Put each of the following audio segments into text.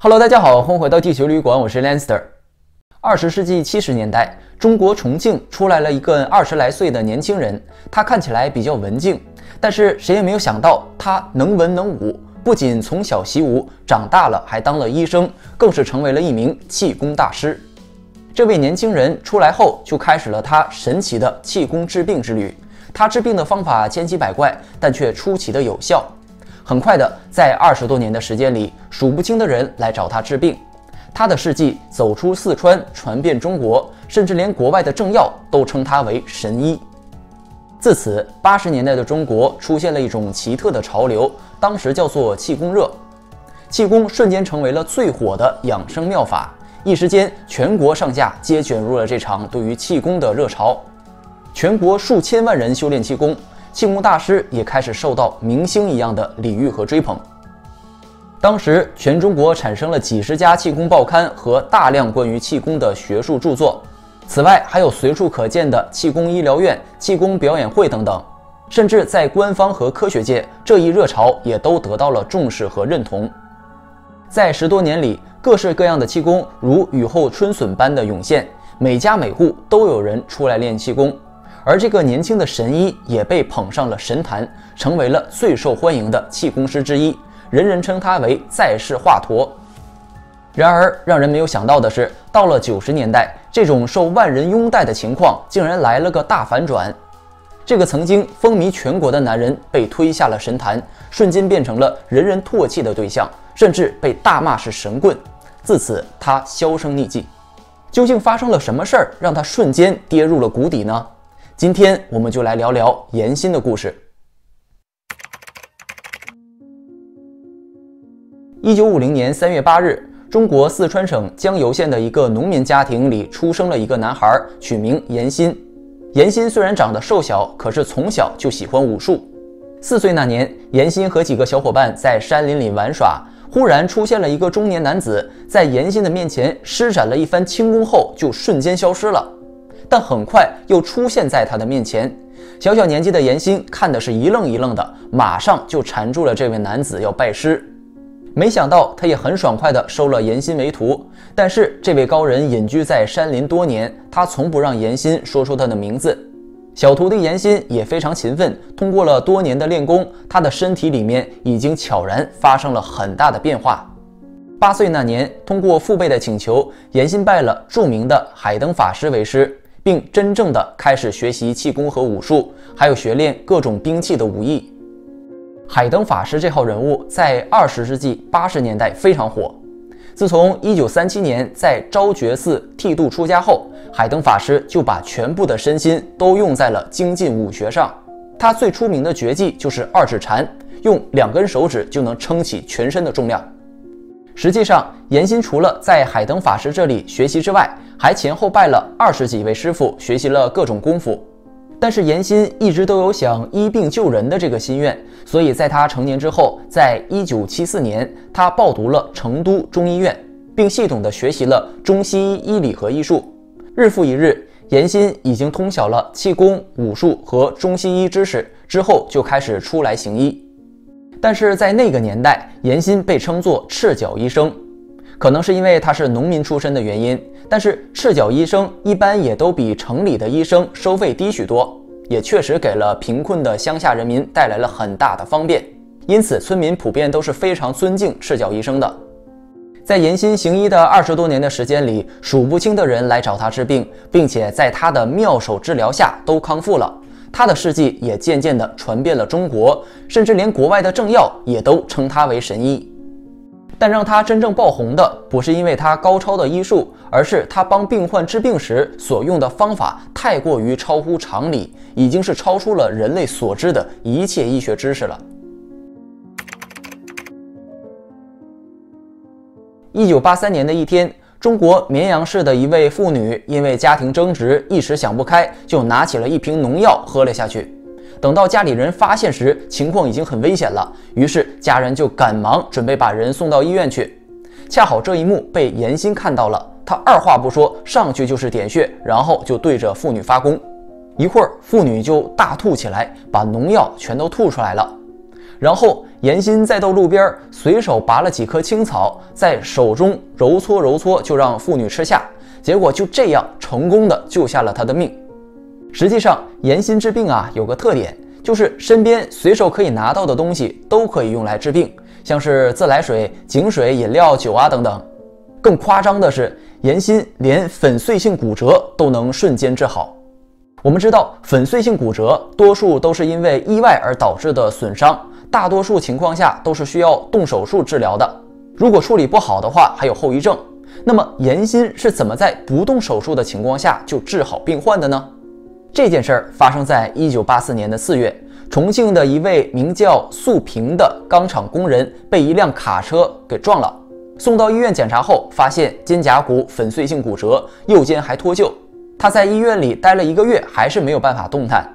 Hello，大家好，欢迎回到地球旅馆，我是 Lanster。二十世纪七十年代，中国重庆出来了一个二十来岁的年轻人，他看起来比较文静，但是谁也没有想到他能文能武，不仅从小习武，长大了还当了医生，更是成为了一名气功大师。这位年轻人出来后，就开始了他神奇的气功治病之旅。他治病的方法千奇百怪，但却出奇的有效。很快的，在二十多年的时间里，数不清的人来找他治病。他的事迹走出四川，传遍中国，甚至连国外的政要都称他为神医。自此，八十年代的中国出现了一种奇特的潮流，当时叫做气功热。气功瞬间成为了最火的养生妙法，一时间全国上下皆卷入了这场对于气功的热潮。全国数千万人修炼气功。气功大师也开始受到明星一样的礼遇和追捧。当时，全中国产生了几十家气功报刊和大量关于气功的学术著作。此外，还有随处可见的气功医疗院、气功表演会等等。甚至在官方和科学界，这一热潮也都得到了重视和认同。在十多年里，各式各样的气功如雨后春笋般的涌现，每家每户都有人出来练气功。而这个年轻的神医也被捧上了神坛，成为了最受欢迎的气功师之一，人人称他为在世华佗。然而，让人没有想到的是，到了九十年代，这种受万人拥戴的情况竟然来了个大反转。这个曾经风靡全国的男人被推下了神坛，瞬间变成了人人唾弃的对象，甚至被大骂是神棍。自此，他销声匿迹。究竟发生了什么事儿，让他瞬间跌入了谷底呢？今天我们就来聊聊严心的故事。一九五零年三月八日，中国四川省江油县的一个农民家庭里出生了一个男孩，取名严心。严心虽然长得瘦小，可是从小就喜欢武术。四岁那年，严心和几个小伙伴在山林里玩耍，忽然出现了一个中年男子，在严心的面前施展了一番轻功后，就瞬间消失了。但很快又出现在他的面前。小小年纪的严欣看的是一愣一愣的，马上就缠住了这位男子要拜师。没想到他也很爽快地收了严欣为徒。但是这位高人隐居在山林多年，他从不让严欣说出他的名字。小徒弟严欣也非常勤奋，通过了多年的练功，他的身体里面已经悄然发生了很大的变化。八岁那年，通过父辈的请求，严欣拜了著名的海灯法师为师。并真正的开始学习气功和武术，还有学练各种兵器的武艺。海灯法师这号人物在二十世纪八十年代非常火。自从一九三七年在昭觉寺剃度出家后，海灯法师就把全部的身心都用在了精进武学上。他最出名的绝技就是二指禅，用两根手指就能撑起全身的重量。实际上，严新除了在海灯法师这里学习之外，还前后拜了二十几位师傅，学习了各种功夫。但是严新一直都有想医病救人的这个心愿，所以在他成年之后，在一九七四年，他报读了成都中医院，并系统的学习了中西医医理和医术。日复一日，严新已经通晓了气功、武术和中西医知识，之后就开始出来行医。但是在那个年代，严新被称作赤脚医生，可能是因为他是农民出身的原因。但是赤脚医生一般也都比城里的医生收费低许多，也确实给了贫困的乡下人民带来了很大的方便。因此，村民普遍都是非常尊敬赤脚医生的。在严新行医的二十多年的时间里，数不清的人来找他治病，并且在他的妙手治疗下都康复了。他的事迹也渐渐地传遍了中国，甚至连国外的政要也都称他为神医。但让他真正爆红的，不是因为他高超的医术，而是他帮病患治病时所用的方法太过于超乎常理，已经是超出了人类所知的一切医学知识了。一九八三年的一天。中国绵阳市的一位妇女因为家庭争执，一时想不开，就拿起了一瓶农药喝了下去。等到家里人发现时，情况已经很危险了，于是家人就赶忙准备把人送到医院去。恰好这一幕被严心看到了，他二话不说，上去就是点穴，然后就对着妇女发功。一会儿，妇女就大吐起来，把农药全都吐出来了。然后严心再到路边随手拔了几棵青草，在手中揉搓揉搓，就让妇女吃下。结果就这样成功的救下了她的命。实际上，严心治病啊有个特点，就是身边随手可以拿到的东西都可以用来治病，像是自来水、井水、饮料、酒啊等等。更夸张的是，严心连粉碎性骨折都能瞬间治好。我们知道，粉碎性骨折多数都是因为意外而导致的损伤，大多数情况下都是需要动手术治疗的。如果处理不好的话，还有后遗症。那么，严心是怎么在不动手术的情况下就治好病患的呢？这件事儿发生在一九八四年的四月，重庆的一位名叫素平的钢厂工人被一辆卡车给撞了，送到医院检查后，发现肩胛骨粉碎性骨折，右肩还脱臼。他在医院里待了一个月，还是没有办法动弹。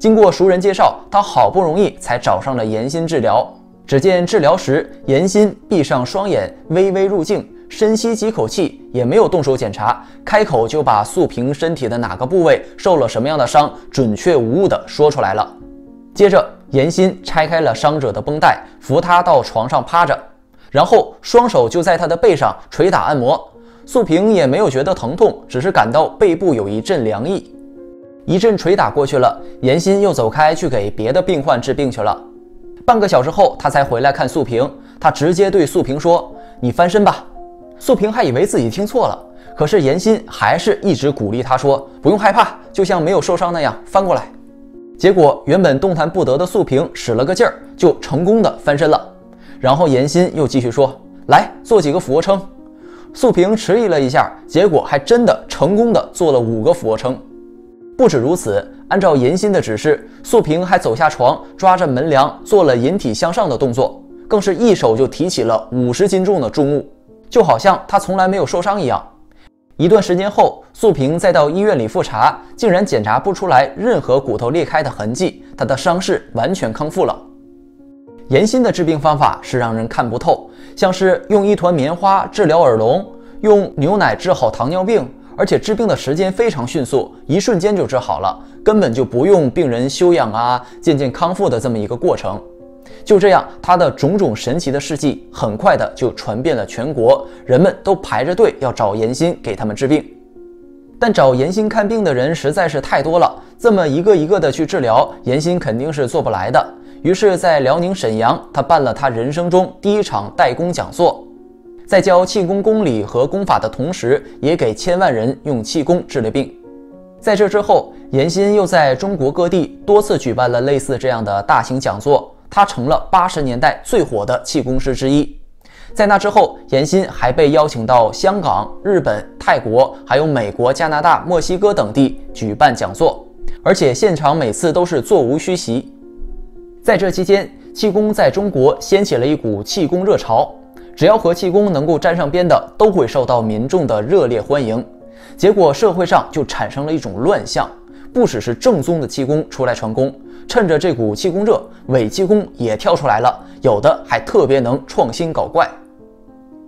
经过熟人介绍，他好不容易才找上了严心治疗。只见治疗时，严心闭上双眼，微微入镜，深吸几口气，也没有动手检查，开口就把素萍身体的哪个部位受了什么样的伤，准确无误地说出来了。接着，严心拆开了伤者的绷带，扶他到床上趴着，然后双手就在他的背上捶打按摩。素萍也没有觉得疼痛，只是感到背部有一阵凉意。一阵捶打过去了，严心又走开去给别的病患治病去了。半个小时后，他才回来看素萍。他直接对素萍说：“你翻身吧。”素萍还以为自己听错了，可是严心还是一直鼓励他说：“不用害怕，就像没有受伤那样翻过来。”结果，原本动弹不得的素萍使了个劲儿，就成功的翻身了。然后严心又继续说：“来，做几个俯卧撑。”素萍迟疑了一下，结果还真的成功的做了五个俯卧撑。不止如此，按照严欣的指示，素萍还走下床，抓着门梁做了引体向上的动作，更是一手就提起了五十斤重的重物，就好像她从来没有受伤一样。一段时间后，素萍再到医院里复查，竟然检查不出来任何骨头裂开的痕迹，她的伤势完全康复了。严欣的治病方法是让人看不透。像是用一团棉花治疗耳聋，用牛奶治好糖尿病，而且治病的时间非常迅速，一瞬间就治好了，根本就不用病人休养啊，渐渐康复的这么一个过程。就这样，他的种种神奇的事迹很快的就传遍了全国，人们都排着队要找严心给他们治病。但找严心看病的人实在是太多了，这么一个一个的去治疗，严心肯定是做不来的。于是，在辽宁沈阳，他办了他人生中第一场代工讲座，在教气功功理和功法的同时，也给千万人用气功治了病。在这之后，严心又在中国各地多次举办了类似这样的大型讲座，他成了八十年代最火的气功师之一。在那之后，严心还被邀请到香港、日本、泰国，还有美国、加拿大、墨西哥等地举办讲座，而且现场每次都是座无虚席。在这期间，气功在中国掀起了一股气功热潮，只要和气功能够沾上边的，都会受到民众的热烈欢迎。结果社会上就产生了一种乱象，不只是正宗的气功出来传功，趁着这股气功热，伪气功也跳出来了，有的还特别能创新搞怪。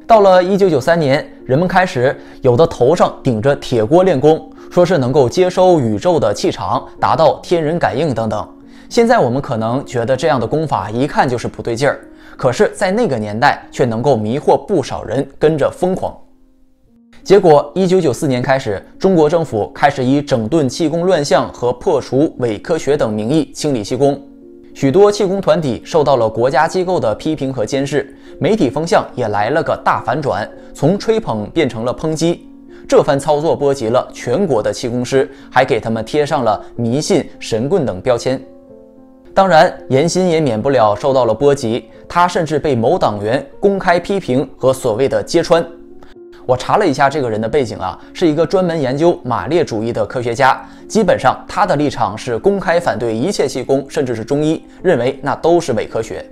到了一九九三年，人们开始有的头上顶着铁锅练功，说是能够接收宇宙的气场，达到天人感应等等。现在我们可能觉得这样的功法一看就是不对劲儿，可是，在那个年代却能够迷惑不少人跟着疯狂。结果，一九九四年开始，中国政府开始以整顿气功乱象和破除伪科学等名义清理气功，许多气功团体受到了国家机构的批评和监视，媒体风向也来了个大反转，从吹捧变成了抨击。这番操作波及了全国的气功师，还给他们贴上了迷信、神棍等标签。当然，严心也免不了受到了波及，他甚至被某党员公开批评和所谓的揭穿。我查了一下这个人的背景啊，是一个专门研究马列主义的科学家，基本上他的立场是公开反对一切气功，甚至是中医，认为那都是伪科学。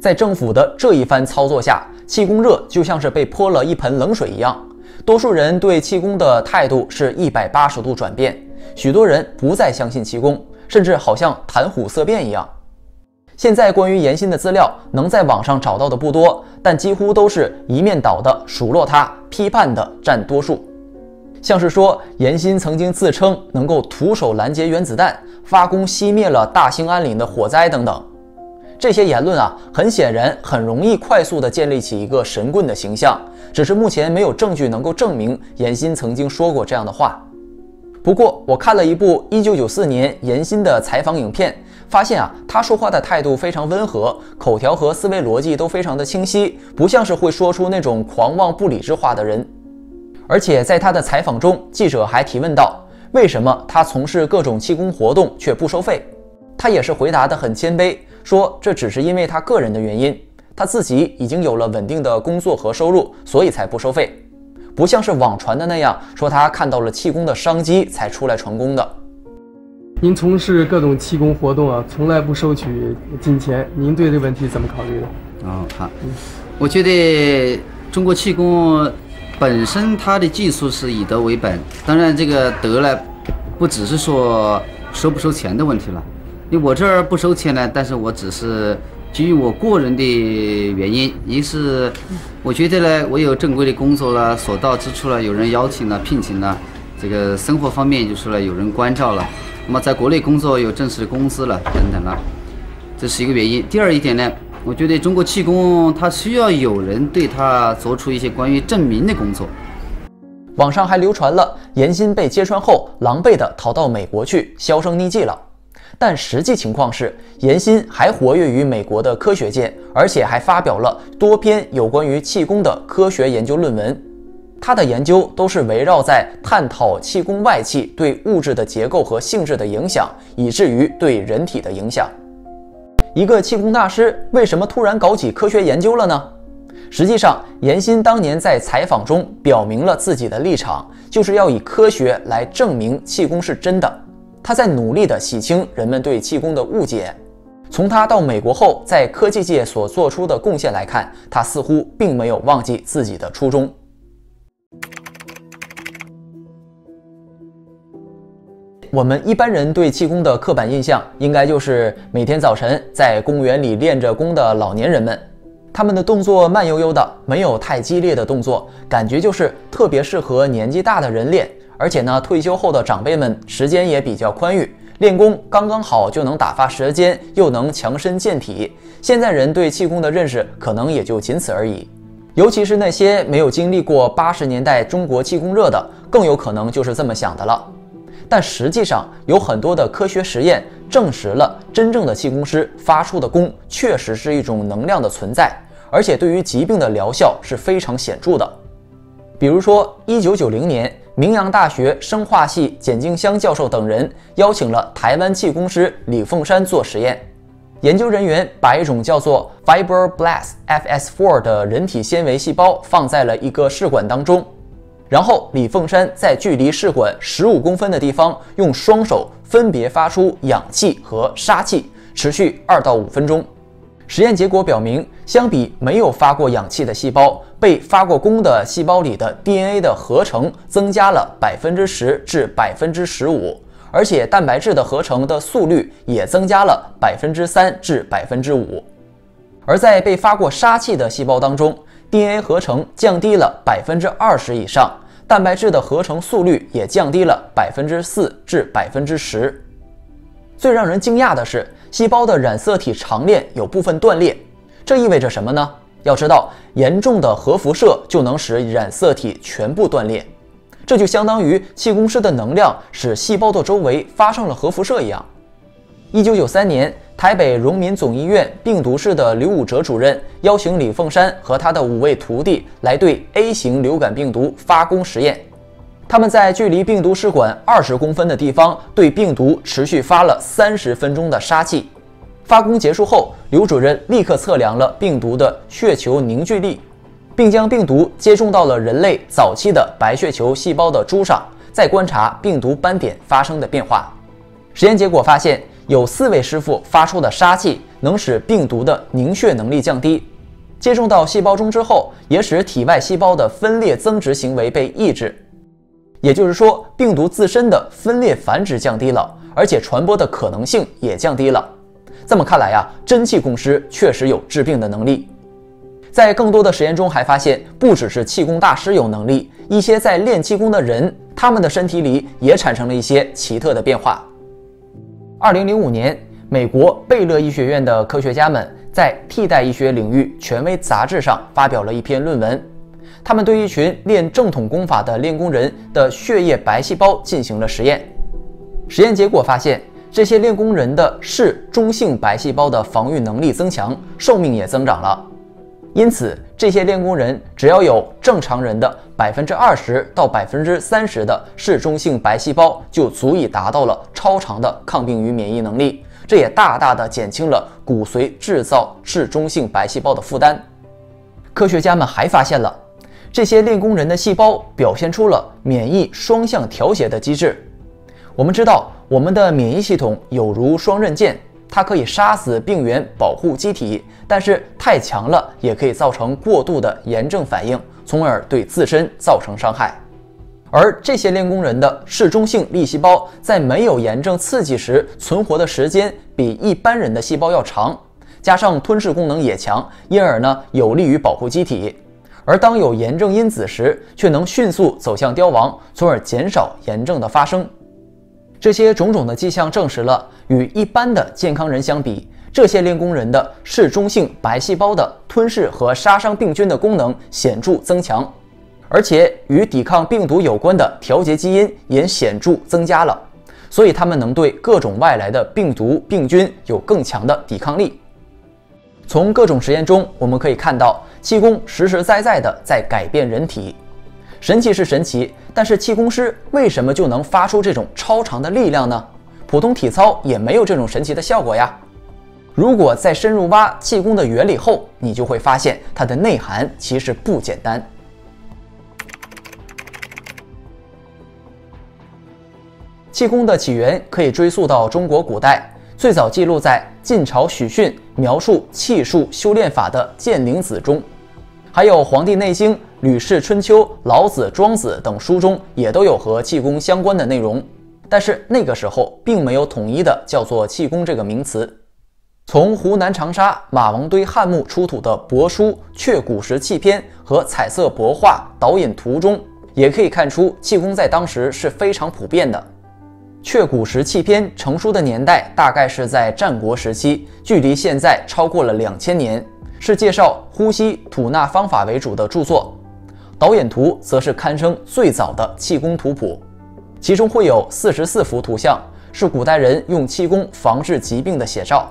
在政府的这一番操作下，气功热就像是被泼了一盆冷水一样，多数人对气功的态度是一百八十度转变，许多人不再相信气功。甚至好像谈虎色变一样。现在关于严心的资料能在网上找到的不多，但几乎都是一面倒的数落他，批判的占多数。像是说严心曾经自称能够徒手拦截原子弹，发功熄灭了大兴安岭的火灾等等。这些言论啊，很显然很容易快速地建立起一个神棍的形象，只是目前没有证据能够证明严欣曾经说过这样的话。不过，我看了一部1994年严欣的采访影片，发现啊，他说话的态度非常温和，口条和思维逻辑都非常的清晰，不像是会说出那种狂妄不理智话的人。而且在他的采访中，记者还提问到，为什么他从事各种气功活动却不收费？他也是回答的很谦卑，说这只是因为他个人的原因，他自己已经有了稳定的工作和收入，所以才不收费。不像是网传的那样说，他看到了气功的商机才出来传功的。您从事各种气功活动啊，从来不收取金钱，您对这个问题怎么考虑的？哦，好，我觉得中国气功本身它的技术是以德为本，当然这个德呢，不只是说收不收钱的问题了。因为我这儿不收钱呢，但是我只是。基于我个人的原因，一是我觉得呢，我有正规的工作了，所到之处了，有人邀请了、聘请了，这个生活方面就是了，有人关照了。那么在国内工作有正式的工资了，等等了，这是一个原因。第二一点呢，我觉得中国气功它需要有人对它做出一些关于证明的工作。网上还流传了严欣被揭穿后，狼狈地逃到美国去销声匿迹了。但实际情况是，严欣还活跃于美国的科学界，而且还发表了多篇有关于气功的科学研究论文。他的研究都是围绕在探讨气功外气对物质的结构和性质的影响，以至于对人体的影响。一个气功大师为什么突然搞起科学研究了呢？实际上，严欣当年在采访中表明了自己的立场，就是要以科学来证明气功是真的。他在努力地洗清人们对气功的误解。从他到美国后在科技界所做出的贡献来看，他似乎并没有忘记自己的初衷。我们一般人对气功的刻板印象，应该就是每天早晨在公园里练着功的老年人们，他们的动作慢悠悠的，没有太激烈的动作，感觉就是特别适合年纪大的人练。而且呢，退休后的长辈们时间也比较宽裕，练功刚刚好就能打发时间，又能强身健体。现在人对气功的认识可能也就仅此而已。尤其是那些没有经历过八十年代中国气功热的，更有可能就是这么想的了。但实际上，有很多的科学实验证实了，真正的气功师发出的功确实是一种能量的存在，而且对于疾病的疗效是非常显著的。比如说，一九九零年。明阳大学生化系简静香教授等人邀请了台湾气功师李凤山做实验。研究人员把一种叫做 Fibroblast FS4 的人体纤维细胞放在了一个试管当中，然后李凤山在距离试管十五公分的地方用双手分别发出氧气和杀气，持续二到五分钟。实验结果表明，相比没有发过氧气的细胞，被发过功的细胞里的 DNA 的合成增加了百分之十至百分之十五，而且蛋白质的合成的速率也增加了百分之三至百分之五。而在被发过杀气的细胞当中，DNA 合成降低了百分之二十以上，蛋白质的合成速率也降低了百分之四至百分之十。最让人惊讶的是。细胞的染色体长链有部分断裂，这意味着什么呢？要知道，严重的核辐射就能使染色体全部断裂，这就相当于气功师的能量使细胞的周围发生了核辐射一样。一九九三年，台北荣民总医院病毒室的刘武哲主任邀请李凤山和他的五位徒弟来对 A 型流感病毒发功实验。他们在距离病毒试管二十公分的地方对病毒持续发了三十分钟的杀气。发功结束后，刘主任立刻测量了病毒的血球凝聚力，并将病毒接种到了人类早期的白血球细胞的株上，再观察病毒斑点发生的变化。实验结果发现，有四位师傅发出的杀气能使病毒的凝血能力降低，接种到细胞中之后，也使体外细胞的分裂增殖行为被抑制。也就是说，病毒自身的分裂繁殖降低了，而且传播的可能性也降低了。这么看来呀，真气功师确实有治病的能力。在更多的实验中，还发现不只是气功大师有能力，一些在练气功的人，他们的身体里也产生了一些奇特的变化。二零零五年，美国贝勒医学院的科学家们在替代医学领域权威杂志上发表了一篇论文。他们对一群练正统功法的练功人的血液白细胞进行了实验。实验结果发现，这些练功人的嗜中性白细胞的防御能力增强，寿命也增长了。因此，这些练功人只要有正常人的百分之二十到百分之三十的嗜中性白细胞，就足以达到了超长的抗病与免疫能力。这也大大的减轻了骨髓制造嗜中性白细胞的负担。科学家们还发现了，这些练功人的细胞表现出了免疫双向调节的机制。我们知道，我们的免疫系统有如双刃剑，它可以杀死病原，保护机体，但是太强了也可以造成过度的炎症反应，从而对自身造成伤害。而这些练功人的嗜中性粒细胞在没有炎症刺激时存活的时间比一般人的细胞要长，加上吞噬功能也强，因而呢有利于保护机体。而当有炎症因子时，却能迅速走向凋亡，从而减少炎症的发生。这些种种的迹象证实了，与一般的健康人相比，这些练功人的嗜中性白细胞的吞噬和杀伤病菌的功能显著增强。而且与抵抗病毒有关的调节基因也显著增加了，所以他们能对各种外来的病毒病菌有更强的抵抗力。从各种实验中，我们可以看到气功实实在在的在改变人体。神奇是神奇，但是气功师为什么就能发出这种超长的力量呢？普通体操也没有这种神奇的效果呀。如果再深入挖气功的原理后，你就会发现它的内涵其实不简单。气功的起源可以追溯到中国古代，最早记录在晋朝许逊描述气术修炼法的《剑灵子》中，还有《黄帝内经》《吕氏春秋》《老子》《庄子》等书中也都有和气功相关的内容。但是那个时候并没有统一的叫做气功这个名词。从湖南长沙马王堆汉墓出土的帛书《雀谷石器篇》和彩色帛画导引图中，也可以看出气功在当时是非常普遍的。雀谷石器篇成书的年代大概是在战国时期，距离现在超过了两千年，是介绍呼吸吐纳方法为主的著作。导演图则是堪称最早的气功图谱，其中会有四十四幅图像，是古代人用气功防治疾病的写照。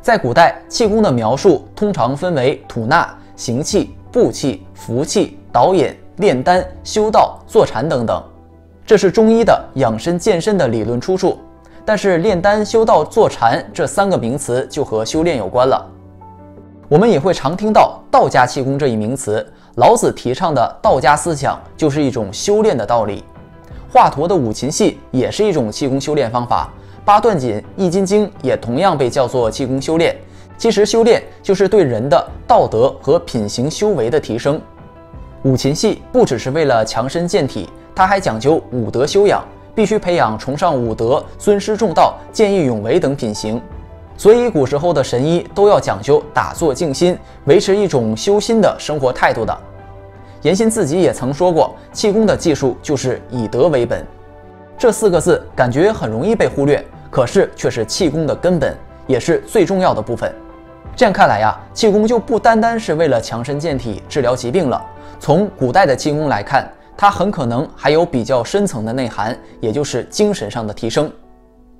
在古代，气功的描述通常分为吐纳、行气、步气、服气、导引、炼丹、修道、坐禅等等。这是中医的养生健身的理论出处，但是炼丹、修道、坐禅这三个名词就和修炼有关了。我们也会常听到道家气功这一名词，老子提倡的道家思想就是一种修炼的道理。华佗的五禽戏也是一种气功修炼方法，八段锦、易筋经也同样被叫做气功修炼。其实修炼就是对人的道德和品行修为的提升。五禽戏不只是为了强身健体。他还讲究武德修养，必须培养崇尚武德、尊师重道、见义勇为等品行。所以古时候的神医都要讲究打坐静心，维持一种修心的生活态度的。严心自己也曾说过，气功的技术就是以德为本。这四个字感觉很容易被忽略，可是却是气功的根本，也是最重要的部分。这样看来呀，气功就不单单是为了强身健体、治疗疾病了。从古代的气功来看，它很可能还有比较深层的内涵，也就是精神上的提升。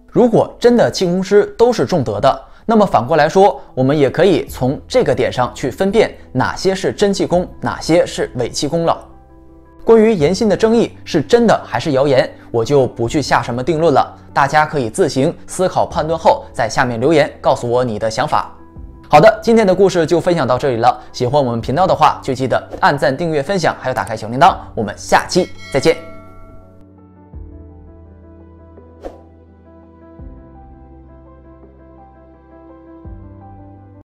如果真的气功师都是重德的，那么反过来说，我们也可以从这个点上去分辨哪些是真气功，哪些是伪气功了。关于严心的争议是真的还是谣言，我就不去下什么定论了。大家可以自行思考判断后，在下面留言告诉我你的想法。好的，今天的故事就分享到这里了。喜欢我们频道的话，就记得按赞、订阅、分享，还有打开小铃铛。我们下期再见。